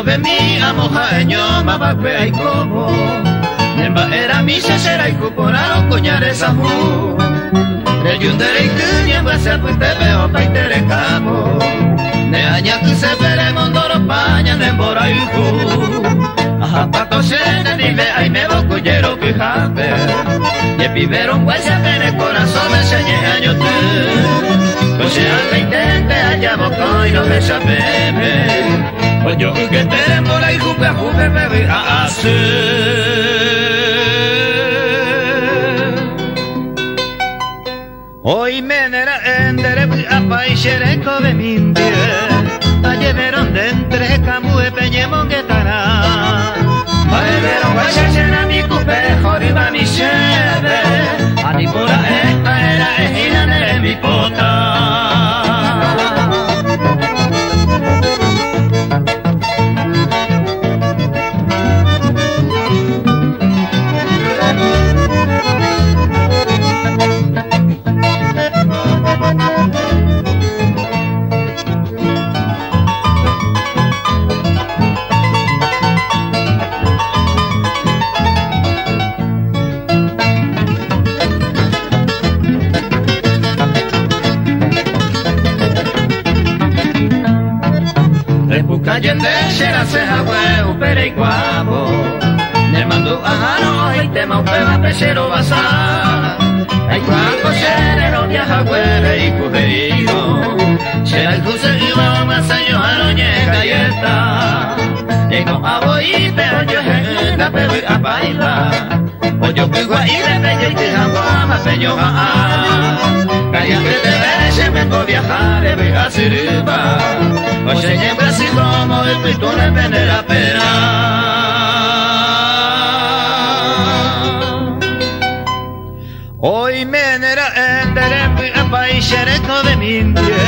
de mi amo jaeño mama kwe ay como Nemba era mi shashera y cuporaro coñare samu Reyundere y kunya basa pute veo paitere cabo Ne aña que se pere mondoro paña nembora y ku Aha pato shene nive ay me boco yero que jabe Ye piberon huesa pene corazón me enseñe año te Koshe alta intente allá boco y no me sabeme Hoy me nera endere apa y xereco de mindie Aye veron de entre camu Cayende shera se hawe upere iguabo Ne mando ahano y te maupeba pechero basa Ay cuanto sherero y cujeiro Shera el cuse iba más año hano ñega y está Ego abo y te oyo henga pero y apaila del pistone venne la pena. Hoy me enera el derecho menera enderempi apa ishereko de mindie,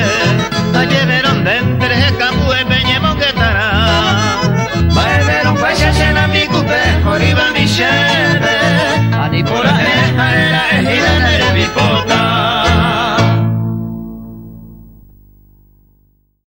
da lleveron dentre kapu e benye mongetara. Baederun paixasen amikupe hori ba mixebe, anipora eja era ejida nere bipota.